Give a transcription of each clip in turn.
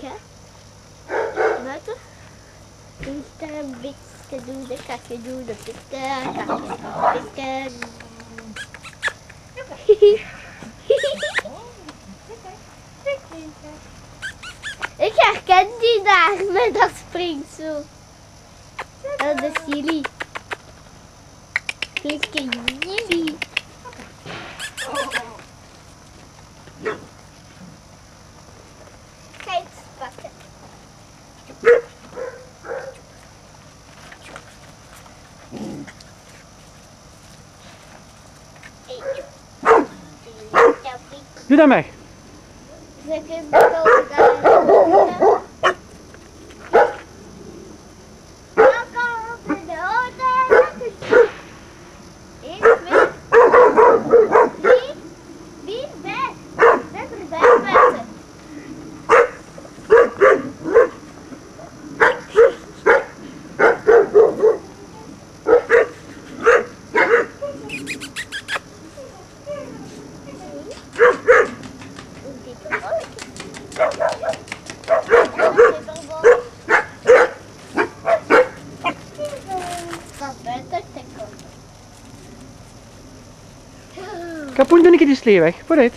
hè? Buiten. Pikken, bikken, doen, de kakje doen, de pikken, kakje, pikken. Ik herken die daar met dat springstoel. Dat is jullie. Flinke jullie. Die slee weg. Capul, dă-ne die slee weg, Păreți.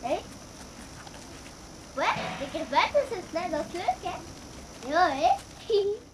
Hé? Wat? Lekker buiten zitten, dat is leuk hè? Ja hè?